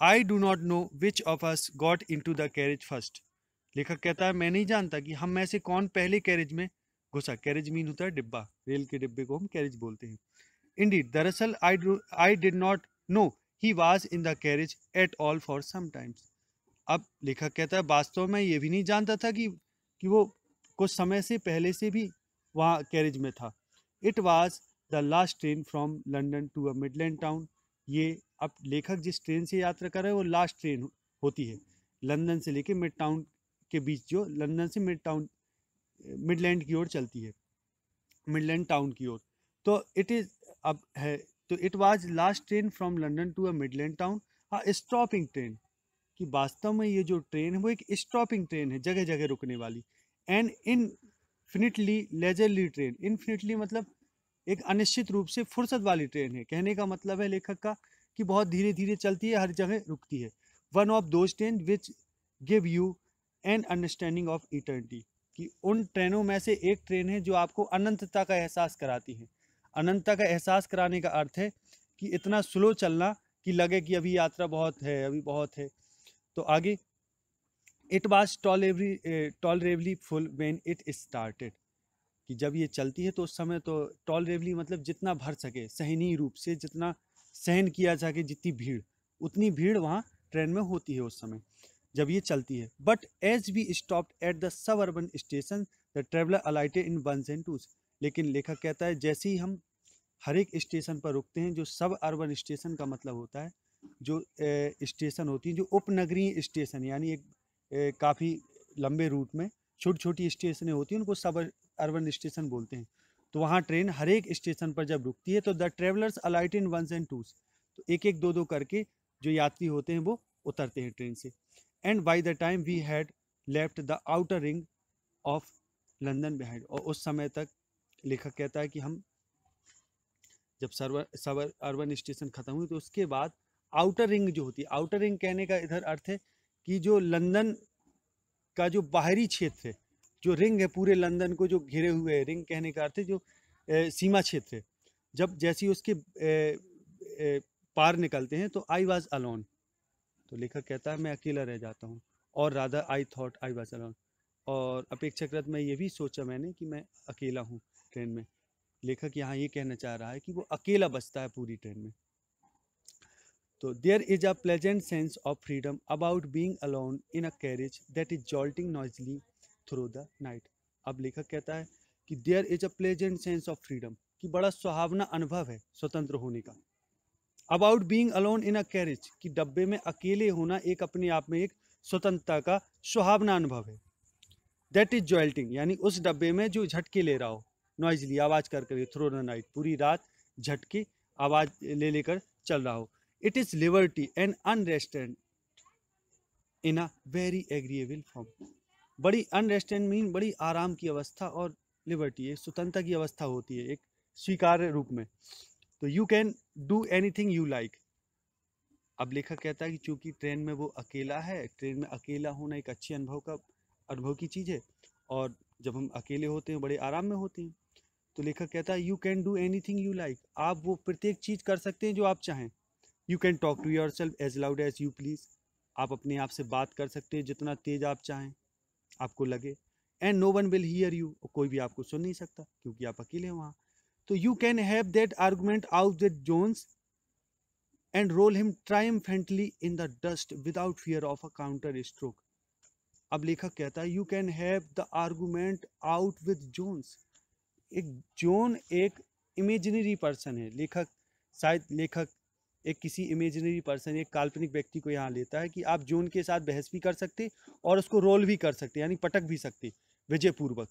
I do not know which of us got into the carriage first लेखक कहता है, मैं नहीं जानता कि हम में से कौन पहले कैरेज में घुसा। कैरेज मीन होता है डिब्बा। रेल के डिब्बे को हम कैरेज बोलते हैं। इंडीड दरअसल I I did not know he was in the carriage at all for some times अब लेखक कहता है, वास्तव में ये भी नहीं जानता था कि कि वो कुछ समय से पहले से भी वहाँ कैरेज में था। It was the last train from London to a midland town ये अब लेखक जिस ट्रेन से यात्रा कर रहे हैं, वो लास्ट ट्रेन होती है। लंदन से लेके मिड टाउन के बीच जो, लंदन से मिड टाउन मिडलैंड की ओर चलती है। मिडलैंड टाउन की ओर। तो इट इज़ अब है तो it was last train from London to a midland town a stopping train कि वास्तव में ये जो ट्रेन है, वो एक स्टॉपिंग ट्रेन है जगह जगह रुकने वाली। And in infinitely leisurely train infinitely मतलब एक अनिश्चित रूप से फुर्सत वाली ट्रेन है। कहने का मतलब है लेखक का कि बहुत धीरे धीरे चलती है, हर जगह रुकती है। One of those train which give you an understanding of eternity कि उन ट्रेनों में से एक ट्रेन है जो आपको अनंतता का एहसास कराती है। अनंतता का एहसास कराने का अर्थ है कि इतना स्लो चलना कि लगे कि अभी यात्रा बहुत है, अभी बहुत है। तो आगे it was tolerably full when it started कि जब ये चलती है तो उस समय तो टॉलरेवली मतलब जितना भर सके, सहनीय रूप से जितना सहन किया जाके जितनी भीड़, उतनी भीड़ वहाँ ट्रेन में होती है उस समय, जब ये चलती है। But as we stop at the suburban station the traveller alighted in one and twos लेकिन लेखक कहता है, जैसे ही हम हर एक स्टेशन पर रुकते हैं, जो सब अर्बन स्टेशन का मतलब होता है, जो स्टेशन होती हैं, जो उपनगरीय स्टेशन यानी एक काफ़ी लंबे रूट में छोटी छोटी स्टेशनें होती हैं, उनको सब अर्बन स्टेशन बोलते हैं। तो वहाँ ट्रेन हर एक स्टेशन पर जब रुकती है तो the travellers alight in ones and twos. तो एक एक दो दो करके जो यात्री होते हैं, वो उतरते हैं ट्रेन से। And by the time we had left the outer ring of London behind. और उस समय तक लेखक कहता है कि हम जब सर्वर सबर अर्बन स्टेशन ख़त्म हुई तो उसके बाद आउटर रिंग जो होती है, आउटर रिंग कहने का इधर अर्थ है कि जो लंदन का जो बाहरी क्षेत्र है जो रिंग है पूरे लंदन को जो घिरे हुए है रिंग कहने का अर्थ है जो ए, सीमा क्षेत्र है। जब जैसी उसके ए, ए, पार निकलते हैं तो आई वॉज़ अलोन तो लेखक कहता है मैं अकेला रह जाता हूँ। और rather I thought I was alone और अपेक्षाकृत मैं ये भी सोचा मैंने कि मैं अकेला हूँ ट्रेन में। लेखक यहाँ ये कहना चाह रहा है कि वो अकेला बचता है पूरी ट्रेन में। तो there is a pleasant sense of freedom about being alone in a carriage that is jolting noisily through the night अब लेखक कहता है कि there is a pleasant sense of freedom कि बड़ा सुहावना अनुभव है स्वतंत्र होने का। About being alone in a carriage कि डब्बे में अकेले होना एक अपने आप में एक स्वतंत्रता का सुहावना अनुभव है। दैट इज़ जॉल्टिंग यानी उस डब्बे में जो झटके ले रहा हो। नॉइजली आवाज़ कर कर थ्रू द नाइट पूरी रात झटके, आवाज़ ले लेकर चल रहा हो। It is liberty and unrestraint in a very agreeable form बड़ी अनरेस्टेंट मीन बड़ी आराम की अवस्था और लिबर्टी एक स्वतंत्रता की अवस्था होती है, एक स्वीकार्य रूप में। तो you can do anything you like अब लेखक कहता है कि चूँकि ट्रेन में वो अकेला है ट्रेन में अकेला होना एक अच्छे अनुभव का, अनुभव की चीज़ है, और जब हम अकेले होते हैं, बड़े आराम में होते हैं तो लेखक कहता है you can do anything you like आप वो प्रत्येक चीज़ कर सकते हैं जो आप चाहें। You can talk to yourself as loud as you please आप अपने आप से बात कर सकते हैं जितना तेज़ आप चाहें। आपको लगे। And no one will hear you कोई भी आपको सुन नहीं सकता, क्योंकि आप अकेले हैं वहाँ। तो you can have that argument out with Jones and roll him triumphantly in the dust without fear of a counter stroke अब लेखक कहता है you can have the argument out with Jones एक जोन एक इमेजिनरी पर्सन है। लेखक, शायद लेखक एक किसी इमेजिनरी पर्सन एक काल्पनिक व्यक्ति को यहाँ लेता है कि आप जोन के साथ बहस भी कर सकते और उसको रोल भी कर सकते, यानी पटक भी सकते, विजयपूर्वक,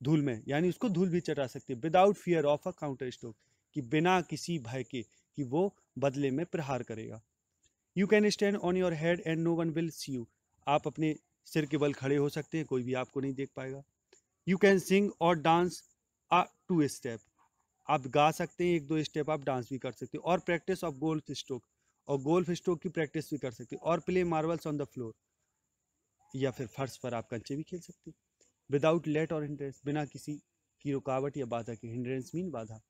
धूल में, यानी उसको धूल भी चटा सकते without fear of a counter stroke कि बिना किसी भय के, कि वो बदले में प्रहार करेगा। You can stand on your head and no one will see you आप अपने सिर के बल खड़े हो सकते हैं, कोई भी आपको नहीं देख पाएगा। यू कैन सिंग और डांस आ टू स्टेप आप गा सकते हैं, एक दो स्टेप आप डांस भी कर सकते हैं और प्रैक्टिस ऑफ़ गोल्फ स्ट्रोक और गोल्फ स्ट्रोक की प्रैक्टिस भी कर सकते हैं और play marbles on the floor या फिर फर्श पर आप कंचे भी खेल सकते हैं। विदाउट लेट और हिंड्रेंस, बिना किसी की रुकावट या बाधा की, हिंड्रेंस मीन बाधा।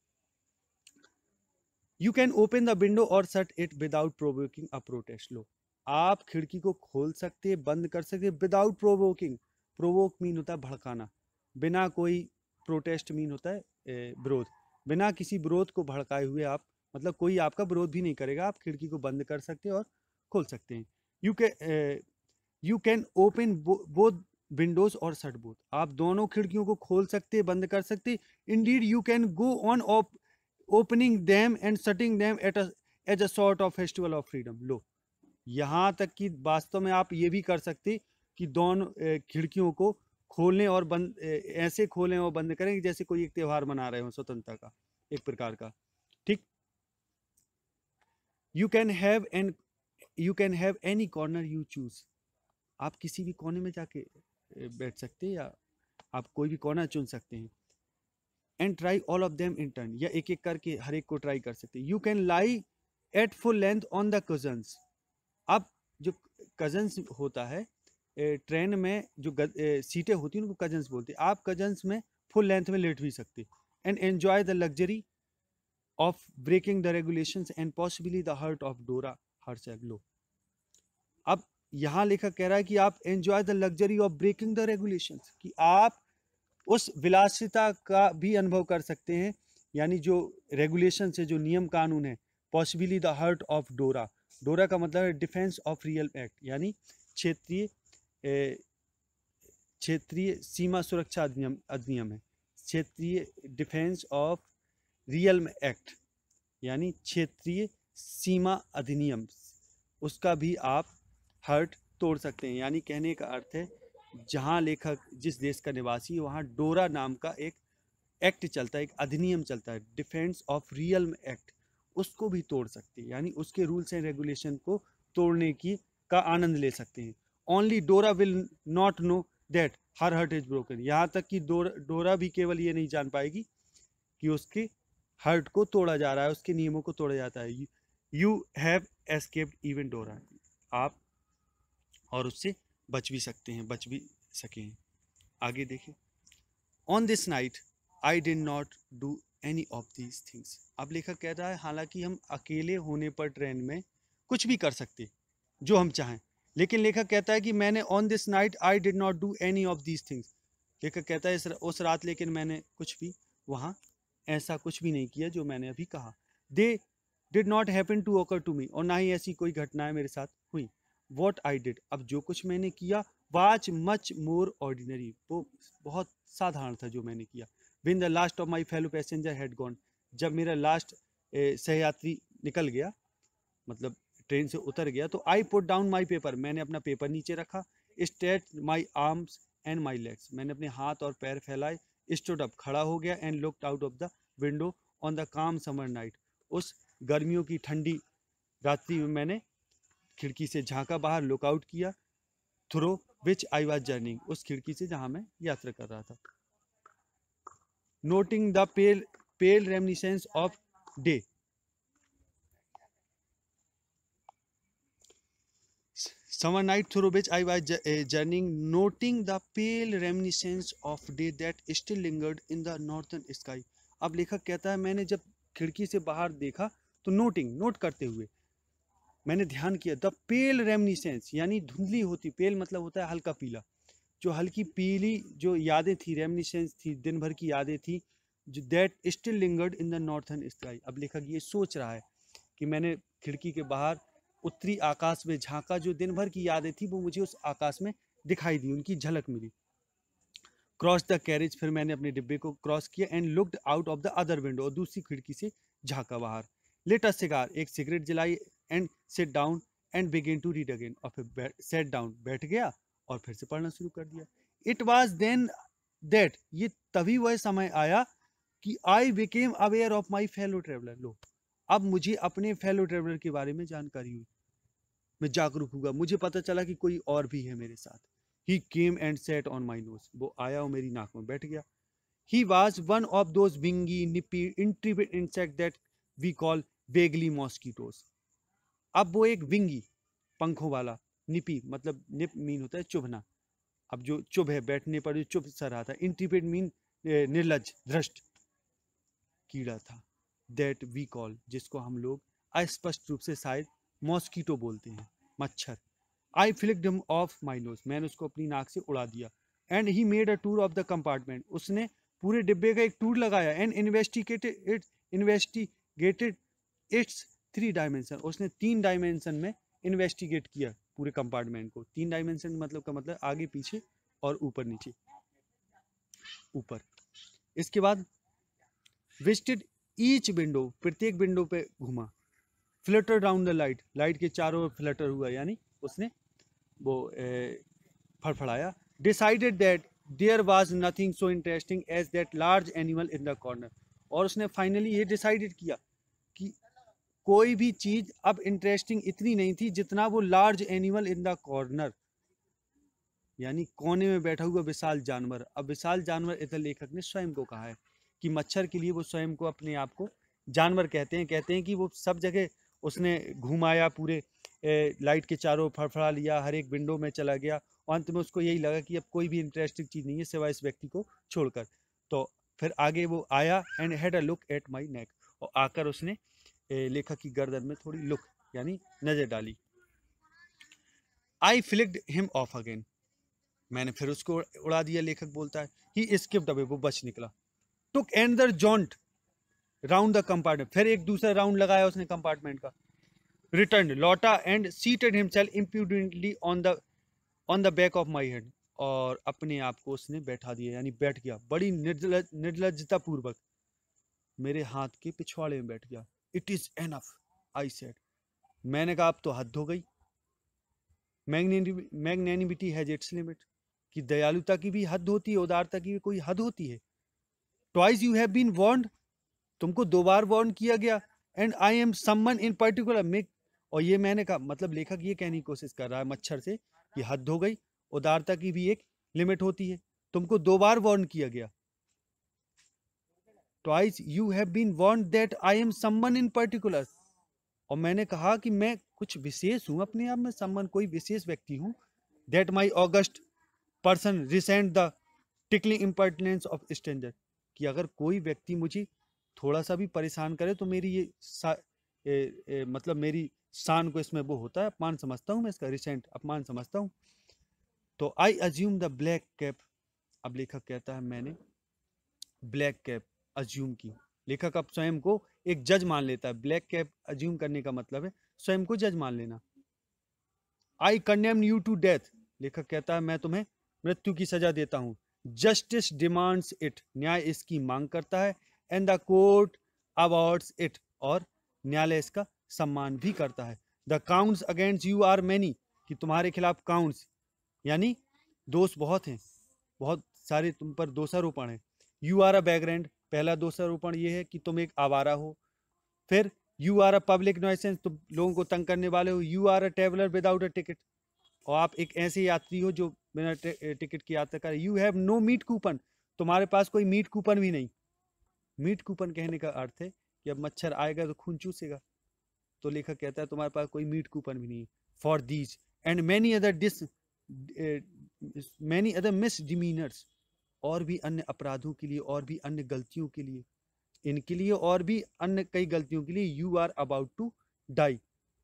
You can open the window और shut it without provoking a protest लो आप खिड़की को खोल सकते हैं, बंद कर सकते हैं विदाउट प्रोवोकिंग प्रोवोक मीन होता है भड़काना। बिना कोई प्रोटेस्ट मीन होता है विरोध। बिना किसी विरोध को भड़काए हुए आप मतलब कोई आपका विरोध भी नहीं करेगा, आप खिड़की को बंद कर सकते हैं और खोल सकते हैं। You can you can open both windows और सट बोथ आप दोनों खिड़कियों को खोल सकते हैं, बंद कर सकते indeed you can go on opening them and shutting them at as a sort of festival of freedom लो। यहाँ तक कि वास्तव में आप ये भी कर सकते कि दोनों खिड़कियों को खोलने और बंद ऐसे खोलें और बंद करें जैसे कोई एक त्यौहार मना रहे हो स्वतंत्रता का, एक प्रकार का। ठीक? You can have an you can have any corner you choose आप किसी भी कोने में जाके बैठ सकते हैं या आप कोई भी कॉर्नर चुन सकते हैं। And try all of them in turn या एक एक करके हर एक को ट्राई कर सकते हैं। You can lie at full length on the cushions अब जो कजन्स होता है ट्रेन में जो सीटें होती हैं, उनको कजन्स बोलते हैं। आप कजन्स में फुल लेंथ में लेट भी सकते and enjoy the luxury of breaking the regulations and possibly the heart of Dora her लो। अब यहाँ लेखक कह रहा है कि आप enjoy the luxury of breaking the regulation कि आप उस विलासिता का भी अनुभव कर सकते हैं, यानी जो रेगुलेशन है, जो नियम कानून है, possibly the heart of Dora. Dora का मतलब है डिफेंस ऑफ़ रियल एक्ट, यानी क्षेत्रीय क्षेत्रीय सीमा सुरक्षा अधिनियम अधिनियम है। क्षेत्रीय डिफेंस ऑफ़ रियल एक्ट, यानी क्षेत्रीय सीमा अधिनियम, उसका भी आप हर्ट तोड़ सकते हैं। यानी कहने का अर्थ है, जहाँ लेखक, जिस देश का निवासी है वहाँ डोरा नाम का एक एक्ट चलता है, एक अधिनियम चलता है, डिफेंस ऑफ़ रियल एक्ट, उसको भी तोड़ सकते हैं। यानी उसके रूल्स एंड रेगुलेशन को तोड़ने की, का आनंद ले सकते हैं। Only Dora will not know that her heart is broken यहाँ तक कि डोरा भी केवल ये नहीं जान पाएगी कि उसके हर्ट को तोड़ा जा रहा है, उसके नियमों को तोड़ा जाता है। You have escaped even Dora आप और उससे बच भी सकते हैं, बच भी सके हैं। आगे देखें on this night I did not do any of these things अब लेखक कह रहा है, हालाँकि हम अकेले होने पर ट्रेन में कुछ भी कर सकते, जो हम चाहें। लेकिन लेखक कहता है कि मैंने on this night I did not do any of these things लेखक कहता है इस उस रात लेकिन मैंने कुछ भी वहाँ ऐसा कुछ भी नहीं किया जो मैंने अभी कहा। They did not happen to occur to me और ना ही ऐसी कोई घटनाएँ मेरे साथ हुई। वॉट आई डिड अब जो कुछ मैंने किया वाच मच मोर ऑर्डिनरी वो बहुत साधारण था जो मैंने किया। When the last of my fellow passenger had gone जब मेरा लास्ट सहयात्री निकल गया मतलब ट्रेन से उतर गया तो I put down my paper मैंने अपना पेपर नीचे रखा state my arms and my legs मैंने अपने हाथ और पैर फैलाए स्टूड अप खड़ा हो गया and looked out of the window on the calm summer night उस गर्मियों की ठंडी रात्रि में मैंने खिड़की से झांका बाहर लुकआउट किया through which I was journeying उस खिड़की से जहाँ मैं यात्रा कर रहा था। Noting the pale pale reminiscence of day summer night through which I was journeying, noting the pale reminiscence of day that still lingered in the northern sky. अब लेखक कहता है मैंने जब खिड़की से बाहर देखा तो नोटिंग नोट करते हुए मैंने ध्यान किया द पेल रेमनीसेंस यानी धुंधली होती पेल मतलब होता है हल्का पीला जो हल्की पीली जो यादें थी रेमनीसेंस थी दिन भर की यादें थी जो that still lingered in the northern sky अब लेखक ये सोच रहा है कि मैंने खिड़की के बाहर उत्तरी आकाश में झांका जो दिन भर की यादें थी, वो मुझे उस आकाश में दिखाई दी, उनकी झलक मिली। क्रॉस द कैरेज फिर मैंने अपने डिब्बे को क्रॉस किया and looked out of the other window और दूसरी खिड़की से झांका बाहर। लेट अ सिगार एक सिगरेट जलाई and sat down and began to read again और फिर सेट डाउन बैठ गया और फिर से पढ़ना शुरू कर दिया। इट वॉज़ देन दैट ये तभी वह समय आया कि I became aware of my fellow traveller लो। अब मुझे अपने फेलो ट्रेवलर के बारे में जानकारी हुई। मैं जागरूक हुआ। मुझे पता चला कि कोई और भी है मेरे साथ। He came and sat on my nose वो आया और मेरी नाक में बैठ गया। He was one of those विंगी nippy intrepid insect that we call vaguely mosquitoes अब वो एक विंगी पंखों वाला निपी मतलब निप मीन होता है चुभना। अब जो चुभ है, बैठने पर जो चुभ सा रहा था इंटीपेड मीन निर्लज दृष्ट कीड़ा था दैट वी कॉल जिसको हम लोग अस्पष्ट रूप से शायद मॉस्कीटो बोलते हैं, मच्छर। I flicked him off my nose मैंने उसको अपनी नाक से उड़ा दिया। And he made a tour of the compartment उसने पूरे डिब्बे का एक टूर लगाया and investigated it investigated its three dimension उसने तीन डायमेंशन में इन्वेस्टिगेट किया पूरे कंपार्टमेंट को। तीन डायमेंशन मतलब का मतलब आगे, पीछे और ऊपर, नीचे। ऊपर। इसके बाद विजिटेड ईच विंडो प्रत्येक विंडो पे घुमा। Flutter down the light light के चारों ओर फ्लटर हुआ, यानी उसने वो फड़फड़ाया। Decided that there was nothing so interesting as that large animal in the corner और उसने फाइनली ये डिसाइडेड किया कि कोई भी चीज़ अब इंटरेस्टिंग इतनी नहीं थी जितना वो large animal in the corner यानी कोने में बैठा हुआ विशाल जानवर। अब विशाल जानवर इधर लेखक ने स्वयं को कहा है कि मच्छर के लिए वो स्वयं को अपने आप को जानवर कहते हैं। कहते हैं कि वो सब जगह उसने घुमाया पूरे लाइट के चारों फड़फड़ा लिया, हर एक विंडो में चला गया और अंत में उसको यही लगा कि अब कोई भी इंटरेस्टिंग चीज़ नहीं है, सिवाय इस व्यक्ति को छोड़कर। तो फिर आगे वो आया and had a look at my neck और आकर उसने लेखक की गर्दन में थोड़ी लुक यानी नज़र डाली। I flicked him off again मैंने फिर उसको उड़ा दिया, लेखक बोलता है ही स्किप्ड अवे वो बच निकला। Took another jaunt round the compartment. फिर एक दूसरा राउंड लगाया उसने कंपार्टमेंट का। रिटर्न लौटा and seated himself impudently on the on the back of my head और अपने आप को उसने बैठा दिया, यानी बैठ गया। बड़ी निर्लज निर्लजता पूर्वक मेरे हाथ के पिछवाड़े में बैठ गया। It is enough I said मैंने कहा, अब तो हद हो गई। मैग्नेनिमिटी हैज़ इट्स लिमिट कि दयालुता की भी हद होती है, उदारता की भी कोई हद होती है। Twice you have been warned तुमको दो बार वॉर्न किया गया and I am someone in particular make और ये मैंने कहा मतलब लेखक ये कहने की कोशिश कर रहा है मच्छर से कि हद हो गई, उदारता की भी एक लिमिट होती है। तुमको दो बार वॉर्न किया गया। Twice you have been warned that I am someone in particular और मैंने कहा कि मैं कुछ विशेष हूँ, अपने आप में सम्मान कोई विशेष व्यक्ति हूँ that my august person resent the tickly impertinence of stranger कि अगर कोई व्यक्ति मुझे थोड़ा सा भी परेशान करे तो मेरी ये ए, ए, मतलब मेरी शान को इसमें वो होता है अपमान समझता हूँ मैं इसका रिसेंट अपमान समझता हूँ। तो I assume the black cap अब लेखक कहता है मैंने ब्लैक कैप अज्यूम की। लेखक अब स्वयं को एक जज मान लेता है। ब्लैक कैप अज्यूम करने का मतलब है स्वयं को जज मान लेना। I condemn you to death लेखक कहता है मैं तुम्हें मृत्यु की सजा देता हूँ। जस्टिस डिमांड्स इट न्याय इसकी मांग करता है। And the court awards it और न्यायालय इसका सम्मान भी करता है। The counts against you are many कि तुम्हारे खिलाफ काउंट्स यानी दोष बहुत हैं। बहुत सारे तुम पर दोषारोपण है। यू आर अ बैकग्राउंड पहला दोषारोपण ये है कि तुम एक आवारा हो। फिर you are a public nuisance तुम लोगों को तंग करने वाले हो। You are a traveller without a ticket और आप एक ऐसे यात्री हो जो बिना टिकट की यात्रा कर you have no meat coupon तुम्हारे पास कोई मीट कूपन भी नहीं। मीट कूपन कहने का अर्थ है कि अब मच्छर आएगा तो खून चूसेगा। तो लेखक कहता है, तुम्हारे पास कोई मीट कूपन भी नहीं for these and many other dis many other misdemeanours और भी अन्य अपराधों के लिए, और भी अन्य गलतियों के लिए। इनके लिए और भी अन्य कई गलतियों के लिए you are about to die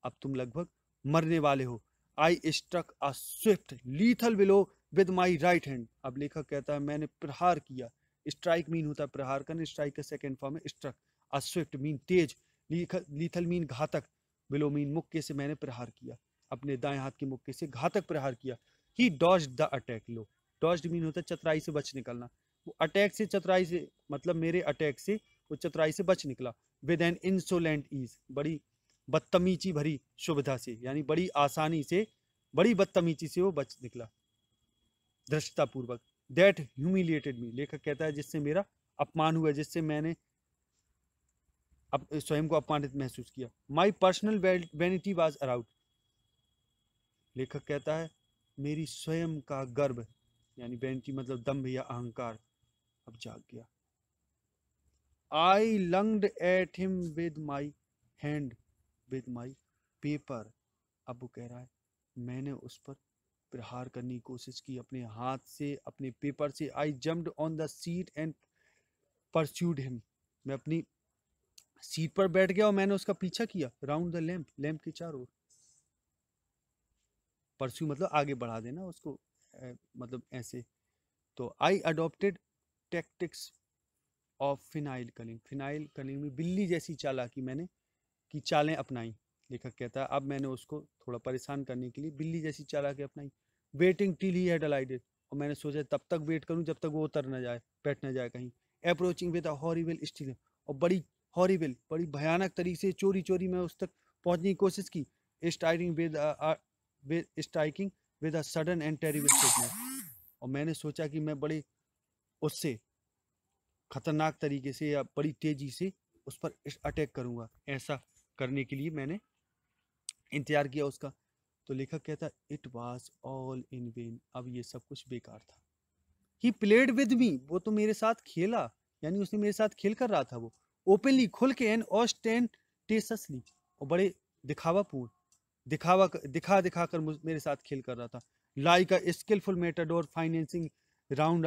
अब तुम लगभग मरने वाले हो। I struck a swift lethal willow with my right hand अब लेखक कहता है, मैंने प्रहार किया। स्ट्राइक मीन होता है, प्रहार करना, स्ट्राइक का सेकेंड फॉर्म है स्ट्रक अस्विफ्ट मीन तेज लीथल मीन घातक विलो मीन मुक्के से मैंने प्रहार किया, अपने दाएँ हाथ के मुक्के से घातक प्रहार किया। ही डॉज द अटैक लो। डॉज मीन होता है चतराई से बच निकलना। वो अटैक से चतुराई से मतलब मेरे अटैक से, वो चतुराई से बच निकला। विद एन इंसोलेंट ईज बड़ी बदतमीजी भरी सुविधा से, यानी बड़ी आसानी से, बड़ी बदतमीजी से वो बच निकला। पूर्वक दैट ह्यूमिलिएटेड मी लेखक कहता है जिससे मेरा अपमान हुआ जिससे मैंने अप, स्वयं को अपमानित महसूस किया। My personal vanity was aroused लेखक कहता है मेरी स्वयं का गर्व यानी वेनिटी मतलब दम्भ या अहंकार अब जाग गया। I lunged at him with my hand with my paper अब वो कह रहा है मैंने उस पर प्रहार करने की कोशिश की, अपने हाथ से, अपने पेपर से। I jumped on the seat and pursued him मैं अपनी सीट पर बैठ गया और मैंने उसका पीछा किया राउंड द लैंप लैंप के चारों ओर। परस्यू मतलब आगे बढ़ा देना उसको मतलब ऐसे। तो आई adopted tactics of phenyl Kalinga phenyl Kalinga में बिल्ली जैसी चालाकी मैंने, की चालें अपनाई। लेखक कहता है, अब मैंने उसको थोड़ा परेशान करने के लिए बिल्ली जैसी चालाकी अपनाई। Waiting till he had alighted और मैंने सोचा तब तक वेट करूँ जब तक वो उतर ना जाए, बैठ ना जाए कहीं। Approaching with a horrible stealth और बड़ी हॉरिबल बड़ी भयानक तरीके से चोरी चोरी मैं उस तक पहुँचने की कोशिश की। Striking with striking with a sudden and terrible statement और मैंने सोचा कि मैं बड़े उससे, खतरनाक तरीके से या बड़ी तेज़ी से उस पर अटैक करूँगा। ऐसा करने के लिए मैंने इंतज़ार किया उसका। तो लेखक कहता it was all in vain अब ये सब कुछ बेकार था। ही प्लेड विद मी वो तो मेरे साथ खेला, यानी उसने मेरे साथ खेल कर रहा था वो। ओपनली खुल के एन एंड ऑस्टेंटेसली और बड़े दिखावापूर्ण, दिखावा दिखा दिखा कर मेरे साथ खेल कर रहा था। Like a skilful matador financing round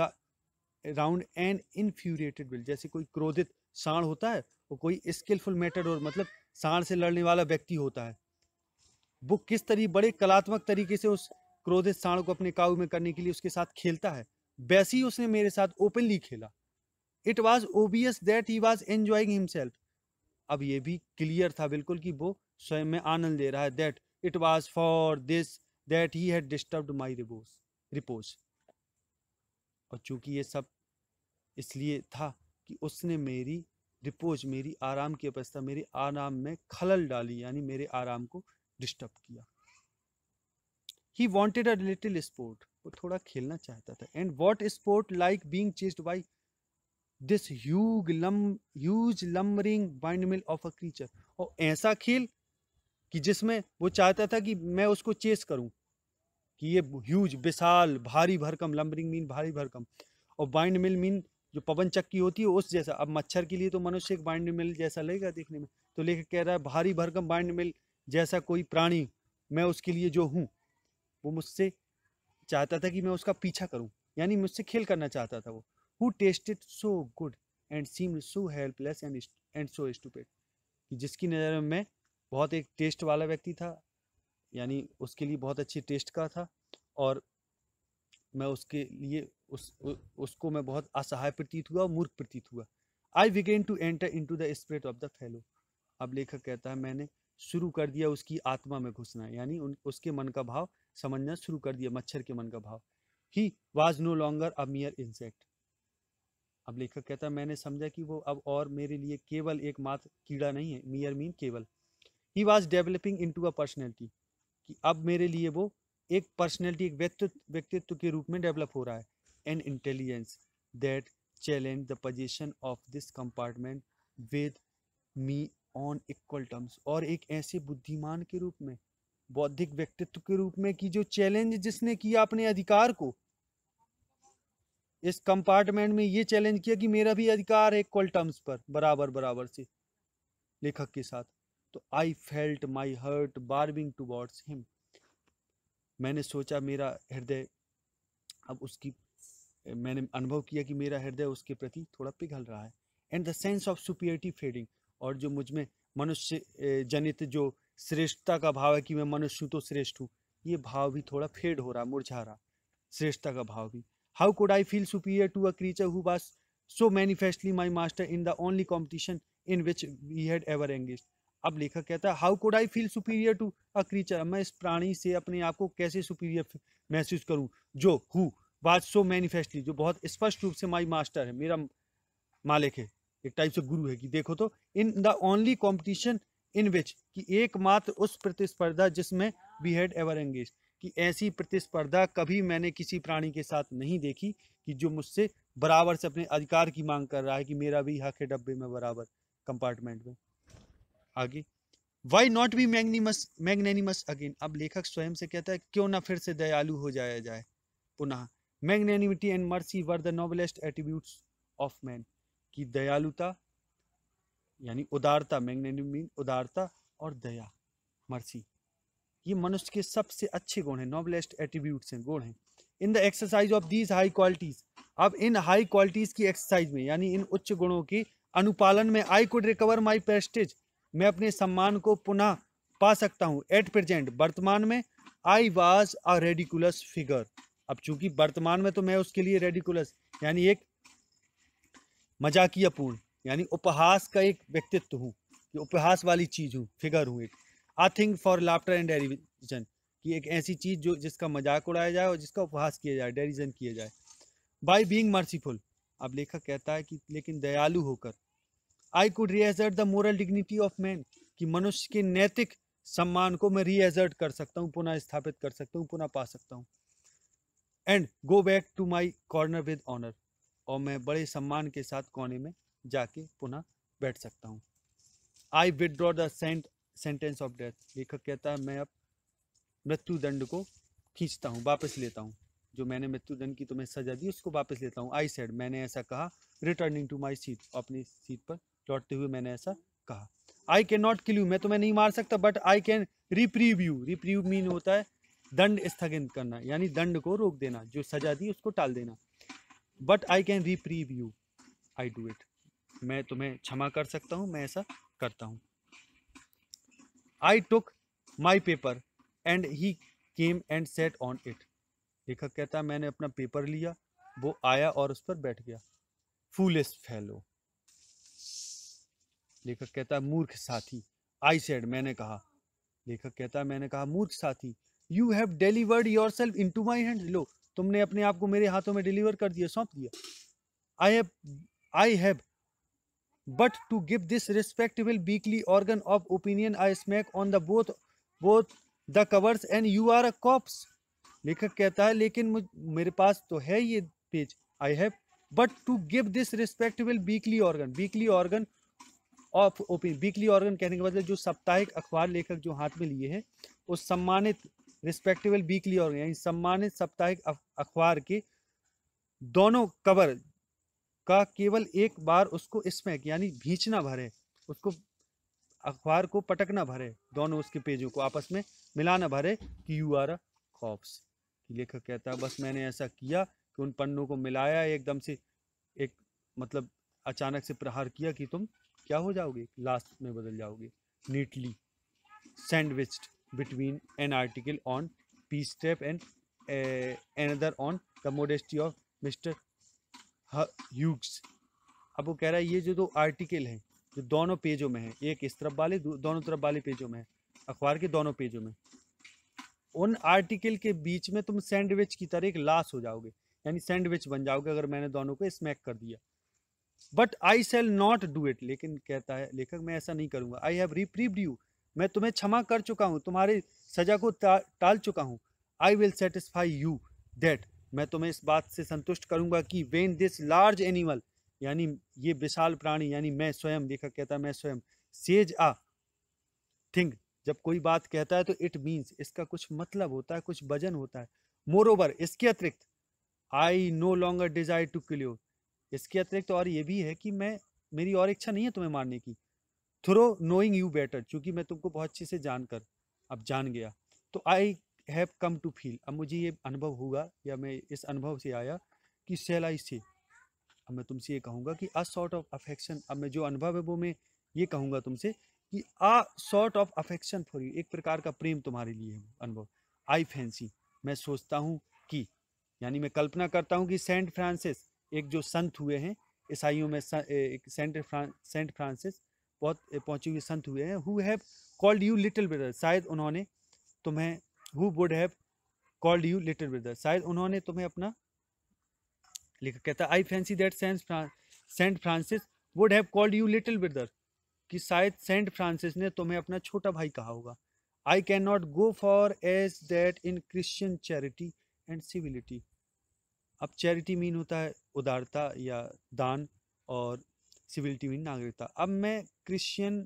round and infuriated will जैसे कोई क्रोधित साण होता है, वो कोई स्किलफुल मेटाडोर मतलब साण से लड़ने वाला व्यक्ति होता है। वो किस तरीके बड़े कलात्मक तरीके से उस क्रोधित साण को अपने काबू में करने के लिए उसके साथ खेलता है। वैसे ही उसने मेरे साथ ओपनली खेला। It was obvious that he was enjoying himself अब ये भी क्लियर था बिल्कुल कि वो स्वयं में आनंद ले रहा है that it was for this that he had disturb my repose repose और चूँकि ये सब इसलिए था कि उसने मेरी रिपोज मेरी आराम की अवस्था, मेरे आराम में खलल डाली, यानी मेरे आराम को डिस्टर्ब किया। He wanted a little sport वो थोड़ा खेलना चाहता था। And what sport like being chased by this huge lum huge lumbering windmill of a creature और ऐसा खेल कि जिसमें वो चाहता था कि मैं उसको चेस करूँ। कि ये ह्यूज विशाल, भारी भरकम लंबरिंग मीन भारी भरकम। और बाइंड मिल मीन जो पवन चक्की होती है, उस जैसा। अब मच्छर के लिए तो मनुष्य एक बाइंड मिल जैसा लगेगा देखने में। तो लेकर कह रहा है, भारी भरकम बाइंड मिल जैसा कोई प्राणी मैं उसके लिए जो हूँ वो मुझसे चाहता था कि मैं उसका पीछा करूँ यानी मुझसे खेल करना चाहता था वो। Who tasted so good and seem so helpless and and so stupid कि जिसकी नज़र में मैं बहुत एक टेस्ट वाला व्यक्ति था यानी उसके लिए बहुत अच्छी टेस्ट का था और मैं उसके लिए उस उ, उसको मैं बहुत असहाय प्रतीत हुआ और मूर्ख प्रतीत हुआ। I began to enter into the spirit of the fellow अब लेखक कहता है मैंने शुरू कर दिया उसकी आत्मा में घुसना, यानी उन, उसके मन का भाव समझना शुरू कर दिया, मच्छर के मन का भाव। He was no longer a mere insect अब लेखक कहता है, मैंने समझा कि वो अब और मेरे लिए केवल एक मात्र कीड़ा नहीं है मियर मीन केवल। He was developing into a a personality कि अब मेरे लिए वो एक पर्सनैलिटी एक व्यक्तित्व व्यक्तित्व के रूप में डेवलप हो रहा है। An intelligence that challenge the position of this compartment with me on equal terms और एक ऐसे बुद्धिमान के रूप में, बौद्धिक व्यक्तित्व के रूप में कि जो चैलेंज जिसने किया अपने अधिकार को। इस कंपार्टमेंट में ये चैलेंज किया कि मेरा भी अधिकार है इक्वल टर्म्स पर, बराबर बराबर से, लेखक के साथ। तो I felt my heart warming towards him मैंने सोचा मेरा हृदय, अब उसकी, मैंने अनुभव किया कि मेरा हृदय उसके प्रति थोड़ा पिघल रहा है। And the sense of superiority fading और जो मुझमें मनुष्य जनित जो श्रेष्ठता का भाव है कि मैं मनुष्य हूँ तो श्रेष्ठ हूँ, ये भाव भी थोड़ा फेड हो रहा, मुरझा रहा, श्रेष्ठता का भाव भी। How could I feel superior to a creature who was so manifestly my master in the only competition in which we had ever engage अब लेखक कहता है how could I feel superior to a creature मैं इस प्राणी से अपने आप को कैसे सुपीरियर महसूस करूँ? जो हु वाज सो मैनिफेस्टली जो बहुत स्पष्ट रूप से माई मास्टर है, मेरा मालिक है। एक टाइप से गुरु है कि देखो तो in the only competition in which कि एकमात्र उस प्रतिस्पर्धा जिसमें वी हैड एवर एंगेज कि ऐसी प्रतिस्पर्धा कभी मैंने किसी प्राणी के साथ नहीं देखी कि जो मुझसे बराबर से अपने अधिकार की मांग कर रहा है कि मेरा भी हक है डब्बे में बराबर कंपार्टमेंट में। आगे why not be magnanimous magnanimous again अब लेखक स्वयं से कहता है, क्यों ना फिर से दयालु हो जाया जाए? पुनः magnanimity and mercy were the noblest attributes of man की दयालुता, यानी उदारता मैग्नेनिमी उदारता और दया, मर्सी। ये मनुष्य के सबसे अच्छे गुण हैं नोबलेस्ट एट्रीब्यूट्स हैं, गुण हैं। In the exercise of these high qualities अब इन हाई क्वालिटीज की एक्सरसाइज में, यानी इन उच्च गुणों की अनुपालन में I could recover my prestige मैं अपने सम्मान को पुनः पा सकता हूँ। एट प्रेजेंट वर्तमान में I was a ridiculous figure अब चूँकि वर्तमान में तो मैं उसके लिए रेडिकुलस यानी एक मजाकियापूर्ण यानी उपहास का एक व्यक्तित्व हूँ, कि उपहास वाली चीज़ हूँ, फिगर हूँ एक। A thing for laughter and derision कि एक ऐसी चीज़ जो, जिसका मज़ाक उड़ाया जाए और जिसका उपहास किया जाए डेरिजन किया जाए। बाई बींग मर्सीफुल अब लेखक कहता है कि, लेकिन दयालु होकर। I could reassert the moral dignity of man कि मनुष्य के नैतिक सम्मान को मैं रीएजर्ट कर सकता हूँ, पुनः स्थापित कर सकता हूँ, पुनः पा सकता हूँ। And go back to my corner with honour और मैं बड़े सम्मान के साथ कोने में जाके पुनः बैठ सकता हूँ। I withdraw the sent sentence of death लेखक कहता है, मैं अब मृत्यु दंड को खींचता हूँ, वापस लेता हूँ। जो मैंने मृत्यु दंड की तुम्हें सजा दी, उसको वापस लेता हूँ। आई सेड मैंने ऐसा कहा रिटर्निंग टू माई सीट अपनी सीट पर लौटते हुए मैंने ऐसा कहा। I can not kill you मैं तुम्हें नहीं मार सकता but I can reprieve you reprieve mean होता है, दंड स्थगित करना, यानी दंड को रोक देना, जो सजा दी, उसको टाल देना। But I can reprieve you I do it मैं तुम्हें क्षमा कर सकता हूँ, मैं ऐसा करता हूँ। I took my paper and he came and sat on it लेखक कहता है, मैंने अपना पेपर लिया, वो आया और उस पर बैठ गया। फूलेस्ट फैलो लेखक कहता है, मूर्ख साथी। आई सेड मैंने कहा। लेखक कहता है, मैंने कहा, मूर्ख साथी you have delivered your self into my hand hand लो तुमने अपने आप को मेरे हाथों में डिलीवर कर दिया, सौंप दिया। I have I have but to give this respectable weekly organ of opinion I smack on the both both the covers and you are a corpse लेखक कहता है, लेकिन मेरे पास तो है ये page. I have but to give this respectable weekly organ weekly organ of opinion weekly organ कहने के मतलब जो साप्ताहिक अखबार लेखक जो हाथ में लिए हैं उस सम्मानित रिस्पेक्टेबल वीकली और यानी सम्मानित साप्ताहिक अखबार के दोनों कवर का केवल एक बार उसको स्मैक यानी भींचना भरे, उसको अखबार को पटकना भरे, दोनों उसके पेजों को आपस में मिलाना भरे कि यू आर अ कॉप्स लेखक कहता है, बस मैंने ऐसा किया कि उन पन्नों को मिलाया, एकदम से एक मतलब अचानक से प्रहार किया कि तुम क्या हो जाओगे? लास्ट में बदल जाओगे. Neatly sandwich between an article on P step and another on the modesty of Mr Hughes अब वो कह रहा है, ये जो दो आर्टिकल हैं, जो दोनों पेजों में है एक इस तरफ़ वाले दोनों तरफ़ वाले पेजों में है? अखबार के दोनों पेजों में। उन आर्टिकल के बीच में तुम सैंडविच की तरह एक लाश हो जाओगे, यानी सैंडविच बन जाओगे अगर मैंने दोनों को स्मैक कर दिया। But I shall not do it लेकिन कहता है, लेखक, मैं ऐसा नहीं करूँगा। आई हैव रिप्रीव्ड यू मैं तुम्हें क्षमा कर चुका हूँ, तुम्हारी सजा को टाल चुका हूँ। I will satisfy you that मैं तुम्हें इस बात से संतुष्ट करूँगा कि वेन दिस लार्ज एनिमल यानी ये विशाल प्राणी, यानी मैं स्वयं लेखक कहता है मैं स्वयं सेज आ थिंग जब कोई बात कहता है तो इट मीन्स इसका कुछ मतलब होता है, कुछ वज़न होता है। मोर ओवर इसके अतिरिक्त I no longer desire to kill you इसके अतिरिक्त और ये भी है कि मैं, मेरी और इच्छा नहीं है तुम्हें मारने की। थ्रो नोइंग यू बेटर क्योंकि मैं तुमको बहुत अच्छे से जानकर अब जान गया। तो I have come to feel अब मुझे ये अनुभव हुआ, या मैं इस अनुभव से आया कि सेल आई से अब मैं तुमसे ये कहूँगा कि अ सॉर्ट ऑफ़ अफेक्शन अब मैं जो अनुभव है वो मैं ये कहूँगा तुमसे कि a sort of affection for you एक प्रकार का प्रेम तुम्हारे लिए है अनुभव। आई फैंसी मैं सोचता हूँ कि, यानी मैं कल्पना करता हूँ कि सेंट फ्रांसिस एक जो संत हुए हैं, ईसाइयों में सेंट फ्रां सेंट फ्रांसिस बहुत पहुँचे हुए संत हुए हैं who have called you little brother शायद उन्होंने तुम्हें who would have called you little brother शायद उन्होंने तुम्हें अपना लिखा, कहता I fancy that Saint Francis would have called you little brother कि शायद सेंट फ्रांसिस ने तुम्हें अपना छोटा भाई कहा होगा। I can not go far as that in Christian charity and civility अब चैरिटी मीन होता है उदारता या दान और सिविलिटी मीन नागरिकता। अब मैं क्रिश्चियन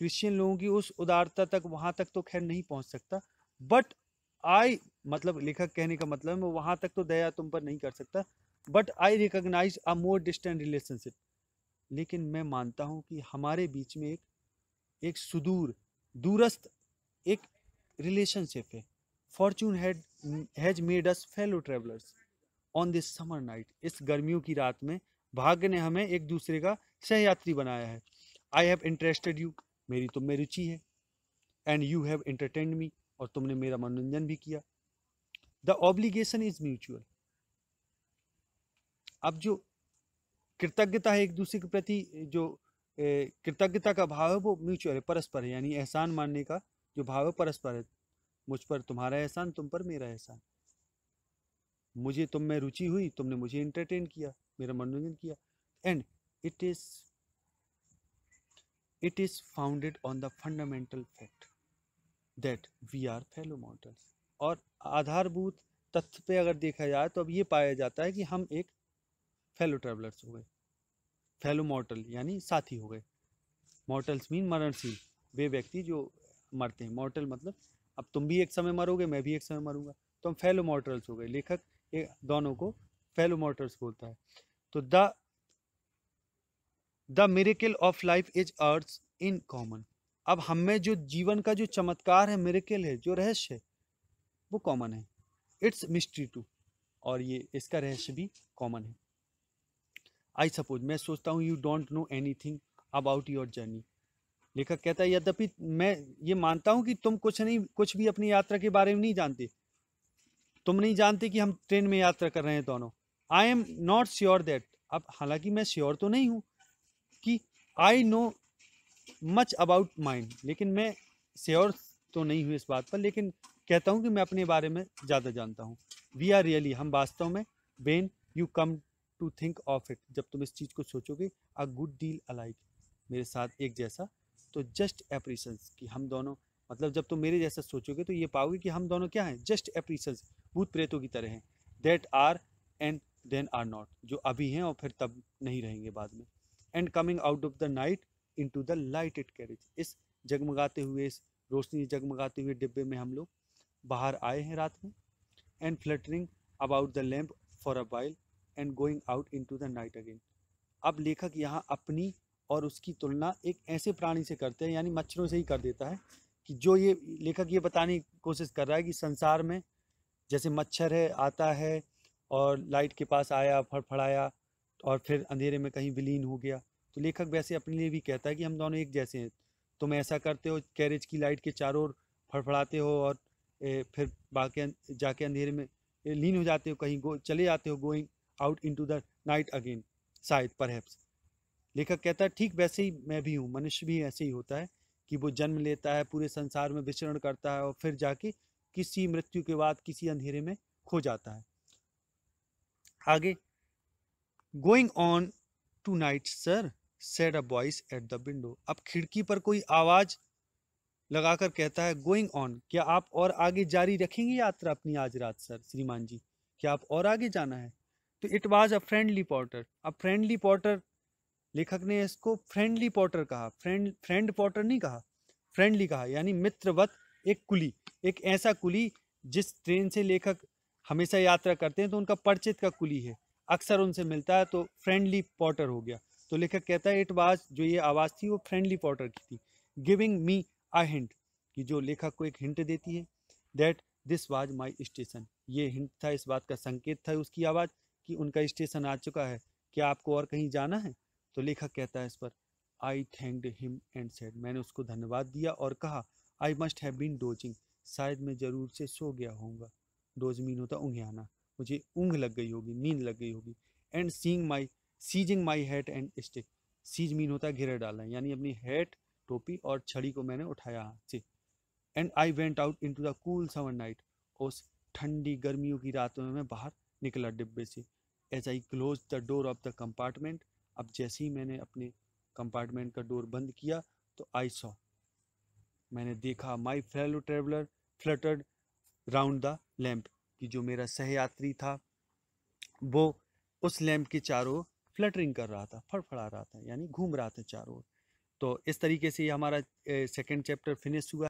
क्रिश्चियन लोगों की उस उदारता तक, वहाँ तक तो खैर नहीं पहुँच सकता। बट आई मतलब लेखक कहने का मतलब मैं वहाँ तक तो दया तुम पर नहीं कर सकता। But I recognise a more distant relationship लेकिन मैं मानता हूँ कि हमारे बीच में एक एक सुदूर, दूरस्थ, एक रिलेशनशिप है। Fortune had has made us fellow travellers on this summer night इस गर्मियों की रात में, भाग्य ने हमें एक दूसरे का सहयात्री बनाया है। आई हैव इंटरेस्टेड यू मेरी तुम में रुचि है। And you have entertain me और तुमने मेरा मनोरंजन भी किया। द ऑब्लिगेशन इज़ म्यूचुअल अब जो कृतज्ञता है एक दूसरे के प्रति, जो कृतज्ञता का भाव है, वो म्यूचुअल है, परस्पर है। यानी एहसान मानने का जो भाव है, परस्पर है। मुझ पर तुम्हारा एहसान, तुम पर मेरा एहसान। मुझे तुम में रुचि हुई, तुमने मुझे इंटरटेन किया, मेरा मनोरंजन किया। And it is it is founded on the fundamental fact that we are fellow models और आधारभूत तथ्य पे अगर देखा जाए तो अब ये पाया जाता है कि हम एक फेलो ट्रेवलर्स हो गए। फेलो मॉर्टल यानी साथी हो गए। Mortals mean मरणशील। वे व्यक्ति जो मरते हैं। मॉर्टल मतलब अब तुम भी एक समय मरोगे, मैं भी एक समय मरूँगा। तो हम फेलो मॉर्टल्स हो गए। लेखक दोनों को फेलो मॉर्टल्स बोलता है। तो the the miracle of life is earth in common. अब हम जो जीवन का जो चमत्कार है, मेरिकल है, जो रहस्य है, वो कॉमन है। इट्स मिस्ट्री टू, और ये इसका रहस्य भी कॉमन है। आई सपोज़ मैं सोचता हूँ you don't know any thing about your journey लेखक कहता है, यद्यपि मैं ये मानता हूँ कि तुम कुछ नहीं, कुछ भी अपनी यात्रा के बारे में नहीं जानते। तुम नहीं जानते कि हम ट्रेन में यात्रा कर रहे हैं दोनों। I am not sure that अब हालाँकि मैं श्योर तो नहीं हूँ कि I know much about mind लेकिन मैं श्योर तो नहीं हूँ इस बात पर, लेकिन कहता हूँ कि मैं अपने बारे में ज़्यादा जानता हूँ। वी आर रियली हम वास्तव में when you come to think of it जब तुम इस चीज़ को सोचोगे अ गुड डील अलाइक मेरे साथ एक जैसा तो जस्ट एप्रीसन्स कि हम दोनों मतलब जब तुम मेरे जैसा सोचोगे तो ये पाओगे कि हम दोनों क्या हैं? जस्ट एप्रीसन्स भूत प्रेतों की तरह हैं। That are and then are not जो अभी हैं और फिर तब नहीं रहेंगे बाद में। And coming out of the night into the light it carriage इस जगमगाते हुए, इस रोशनी जगमगाते हुए डिब्बे में हम लोग बाहर आए हैं रात में and fluttering about the lamp for a while and going out into the night again अब लेखक यहाँ अपनी और उसकी तुलना एक ऐसे प्राणी से करते हैं, यानी मच्छरों से ही कर देता है कि जो ये लेखक ये बताने की कोशिश कर रहा है कि संसार में जैसे मच्छर है, आता है और लाइट के पास आया, फड़फड़ाया और फिर अंधेरे में कहीं विलीन हो गया। तो लेखक वैसे अपने लिए भी कहता है कि हम दोनों एक जैसे हैं। तुम ऐसा करते हो कैरेज की लाइट के चारों ओर फड़फड़ाते हो और ए, फिर बाकी जाके अंधेरे में लीन हो जाते हो कहीं गो चले जाते हो going out into the night again शायद पर लेखक कहता है ठीक वैसे ही मैं भी हूँ मनुष्य भी ऐसे ही होता है कि वो जन्म लेता है पूरे संसार में विचरण करता है और फिर जाके किसी मृत्यु के बाद किसी अंधेरे में खो जाता है। आगे going on tonight sir said a voice at the window अब खिड़की पर कोई आवाज़ लगाकर कहता है गोइंग ऑन क्या आप और आगे जारी रखेंगे यात्रा अपनी आज रात सर श्रीमान जी, क्या आप और आगे जाना है? तो it was a friendly porter अब फ्रेंडली पॉटर लेखक ने इसको फ्रेंडली पॉटर कहा। फ्रेंड फ्रेंड पॉटर नहीं कहा फ्रेंडली कहा, यानी मित्रवत, एक कुली, एक ऐसा कुली जिस ट्रेन से लेखक हमेशा यात्रा करते हैं तो उनका परिचित का कुली है। अक्सर उनसे मिलता है तो फ्रेंडली पॉटर हो गया। तो लेखक कहता है इट वाज जो ये आवाज़ थी, वो फ्रेंडली पॉटर की थी। गिविंग मी आ हिंट, कि जो लेखक को एक हिंट देती है, that this was my station. ये हिंट था, इस बात का संकेत था उसकी आवाज़, कि उनका स्टेशन आ चुका है। क्या आपको और कहीं जाना है? तो लेखक कहता है इस पर I thanked him and said मैंने उसको धन्यवाद दिया और कहा I must have been dozing शायद मैं ज़रूर से सो गया होऊँगा। डोज मीन होता ऊँघ आना। मुझे ऊँघ लग गई होगी, नींद लग गई होगी। And seeing my seizing my hat and stick seize mean होता है घेरे डालना, यानी अपनी हेट टोपी और छड़ी को मैंने उठाया हाथ से। And I went out into the cool summer night उस ठंडी गर्मियों की रातों में मैं बाहर निकला डिब्बे से। As I close the door of the compartment अब जैसे ही मैंने अपने कंपार्टमेंट का डोर बंद किया तो आई सॉ मैंने देखा my fellow traveller fluttered round the lamp कि जो मेरा सहयात्री था, वो उस लैम्प के चारों फ्लटरिंग कर रहा था, फड़फड़ा रहा था, यानी घूम रहा था चारों तो इस तरीके से ये हमारा सेकेंड चैप्टर फिनिश हुआ